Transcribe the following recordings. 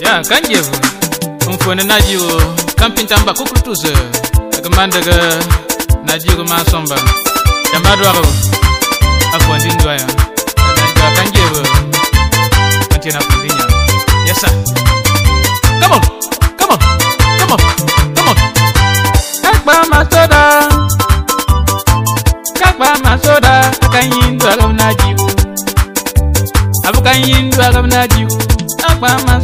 ya kanjevu umfwene najiwo kampintamba kukulutuse akamandaka najiwo kumasomba jambatwako ya ndindwaya najiwa kanjevu kantina kundinya yesa come on come on come on come on kakba masoda I'm not you. Up by my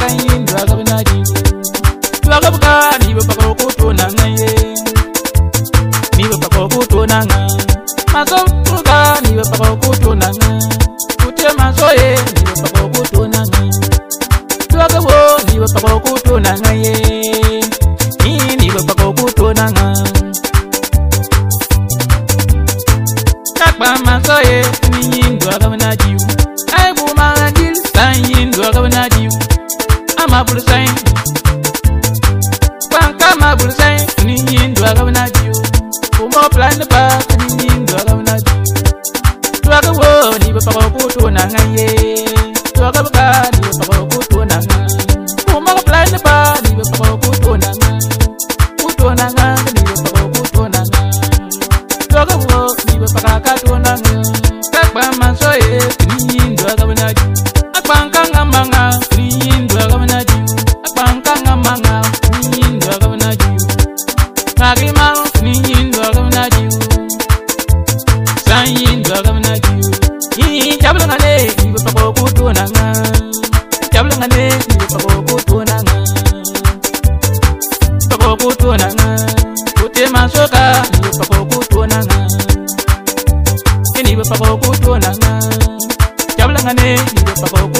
kpamasaye niyindu akabonadiwu aibumaadil sayindu akabonadiwu amabulusai kpankamabulusai niyindu akabonadiwu umoplanpak jabulangane ndiwe papa wokutwonanga jabulangane ndiwe papa wo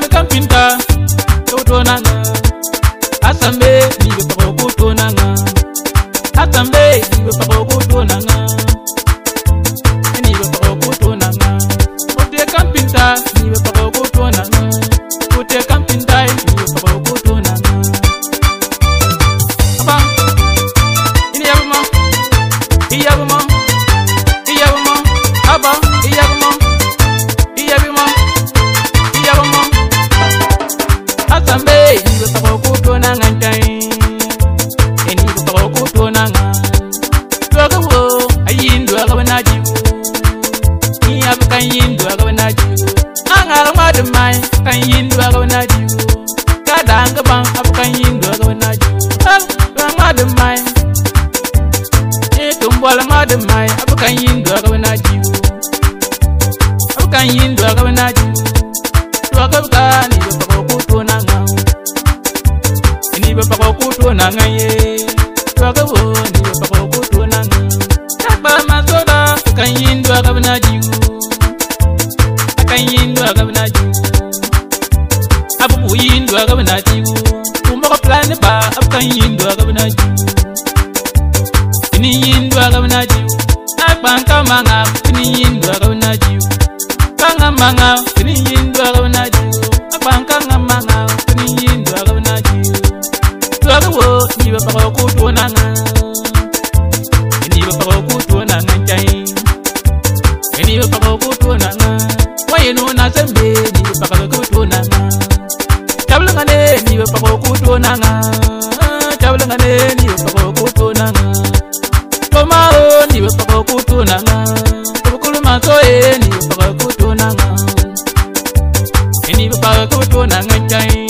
I'm a Don't do none. bang abu kan yin do ga na ju ba ma de mai e to bol ma de mai abu kan yin do ga na ji abu kan yin do ga na ji to ga ka ni ba ko to na nga ni ba ko to na nga ye agabinatiu kumbaga plan ba abkan yindu agabinatiu kini yindu agabinatiu akpanka manga kini yindu agabinatiu kanga manga kini yindu agabinatiu akpanka nga manga kini yindu agabinatiu tuagawo nyiba pakoyo kudu iwe pakokutonanga tavulanga neni iwe pakokutonanga tomao ndiwe pakokutonanga tokulumasoye ndiwe pakokutonanga eniwe pakokutonanga chai